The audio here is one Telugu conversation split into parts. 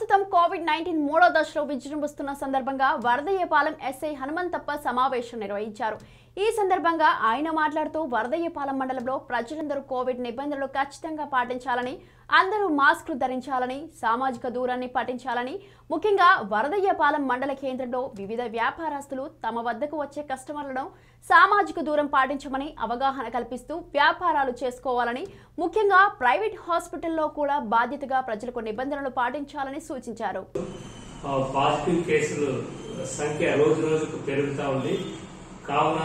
ప్రస్తుతం కోవిడ్ నైన్టీన్ మూడో దశలో విజృంభిస్తున్న సందర్భంగా వరదయ్యపాలెం ఎస్ఐ హనుమంతప్ప సమావేశం నిర్వహించారు. ఈ సందర్భంగా ఆయన మాట్లాడుతూ వరదయ్యపాలెం మండలంలో ప్రజలందరూ కోవిడ్ నిబంధనలు ఖచ్చితంగా పాటించాలని అందరూ మాస్కులు ధరించాలని సామాజిక దూరాన్ని పాటించాలని ముఖ్యంగా వరదయ్యపాలెం మండల కేంద్రంలో వివిధ వ్యాపారస్తులు తమ వద్దకు వచ్చే కస్టమర్లను సామాజిక దూరం పాటించమని అవగాహన కల్పిస్తూ వ్యాపారాలు చేసుకోవాలని ముఖ్యంగా ప్రైవేట్ హాస్పిటల్లో కూడా బాధ్యతగా ప్రజలకు నిబంధనలు పాటించాలని సూచించారు. పాజిటివ్ కేసులు సంఖ్య రోజు రోజుకు ఉంది. కావున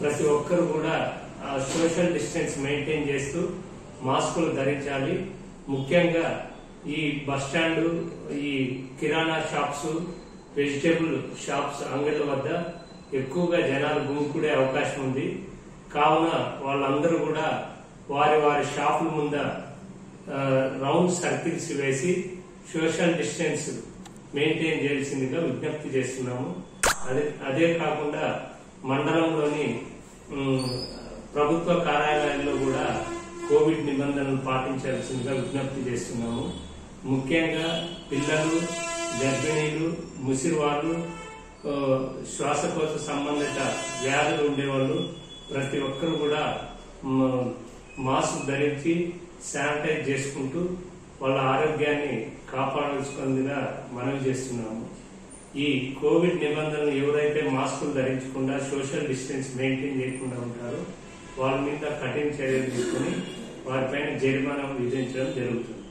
ప్రతి ఒక్కరు కూడా ఆ, సోషల్ డిస్టెన్స్ మెయింటైన్ చేస్తూ మాస్కులు ధరించాలి. ముఖ్యంగా ఈ బస్ స్టాండ్ ఈ కిరాణా షాప్స్ వెజిటేబుల్ షాప్స్ అంగళ్ళ వద్ద ఎక్కువగా జనాలు గుమికూడే అవకాశం ఉంది. కావున వాళ్ళందరూ కూడా వారి వారి షాపుల ముంద రౌండ్ సర్కిల్స్ వేసి సోషల్ డిస్టెన్స్ మెయింటైన్ చేయాల్సిందిగా విజ్ఞప్తి చేస్తున్నాము. అదే అదే కాకుండా మండలంలోని ప్రభుత్వ కార్యాలయాల్లో కూడా కోవిడ్ నిబంధనలు పాటించాల్సిందిగా విజ్ఞప్తి చేస్తున్నాము. ముఖ్యంగా పిల్లలు గర్భిణీలు ముసిరివాళ్ళు శ్వాసకోశ సంబంధిత వ్యాధులు ఉండేవాళ్ళు ప్రతి ఒక్కరు కూడా మాస్క్ ధరించి శానిటైజ్ చేసుకుంటూ వాళ్ళ ఆరోగ్యాన్ని కాపాడాల్సిందిగా మనవి చేస్తున్నాము. ఈ కోవిడ్ నిబంధనలు ఎవరైతే ధరించకుండా సోషల్ డిస్టెన్స్ మెయింటైన్ చేయకుండా ఉంటారు. వాళ్ళ మీద కఠిన చర్యలు తీసుకుని వారిపైన జరిమానా విధించడం జరుగుతుంది.